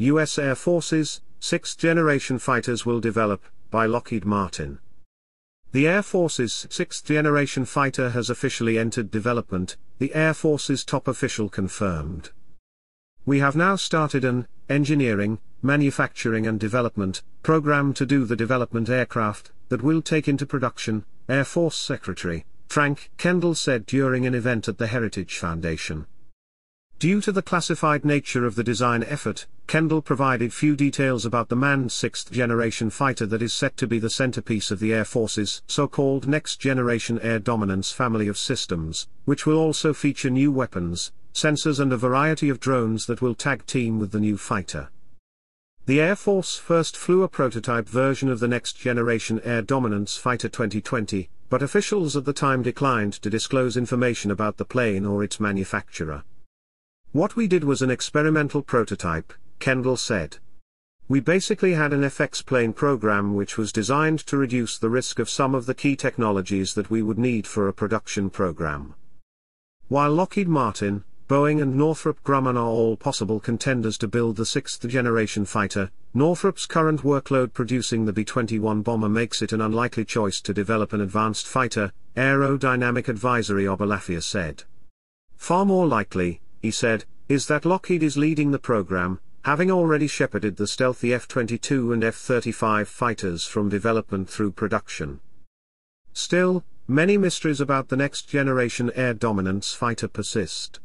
U.S. Air Force's, sixth generation fighters will develop, by Lockheed Martin. The Air Force's sixth generation fighter has officially entered development, the Air Force's top official confirmed. We have now started an engineering, manufacturing and development program to do the development aircraft that will take into production, Air Force Secretary Frank Kendall said during an event at the Heritage Foundation. Due to the classified nature of the design effort, Kendall provided few details about the manned sixth-generation fighter that is set to be the centerpiece of the Air Force's so-called next-generation air dominance family of systems, which will also feature new weapons, sensors and a variety of drones that will tag-team with the new fighter. The Air Force first flew a prototype version of the next-generation air dominance fighter 2020, but officials at the time declined to disclose information about the plane or its manufacturer. What we did was an experimental prototype, Kendall said. We basically had an FX plane program which was designed to reduce the risk of some of the key technologies that we would need for a production program. While Lockheed Martin, Boeing and Northrop Grumman are all possible contenders to build the sixth generation fighter, Northrop's current workload producing the B-21 bomber makes it an unlikely choice to develop an advanced fighter, Aerodynamic Advisory Aboulafia said. Far more likely, he said, is that Lockheed is leading the program, having already shepherded the stealthy F-22 and F-35 fighters from development through production. Still, many mysteries about the next-generation air dominance fighter persist.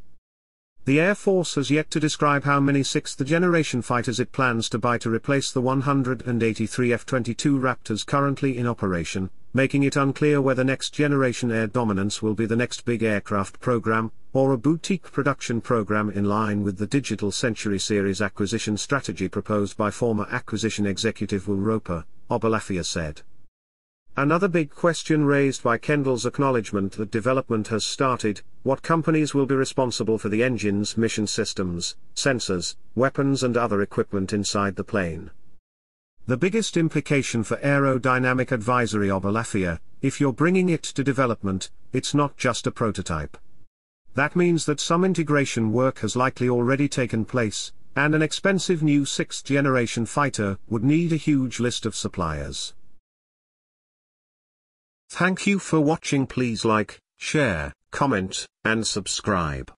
The Air Force has yet to describe how many sixth-generation fighters it plans to buy to replace the 183 F-22 Raptors currently in operation, making it unclear whether next-generation air dominance will be the next big aircraft program, or a boutique production program in line with the Digital Century Series acquisition strategy proposed by former acquisition executive Will Roper, Aboulafia said. Another big question raised by Kendall's acknowledgement that development has started, what companies will be responsible for the engines, mission systems, sensors, weapons and other equipment inside the plane. The biggest implication for Aerodynamic Advisory Aboulafia, if you're bringing it to development, it's not just a prototype. That means that some integration work has likely already taken place, and an expensive new sixth-generation fighter would need a huge list of suppliers. Thank you for watching please like, share, comment, and subscribe.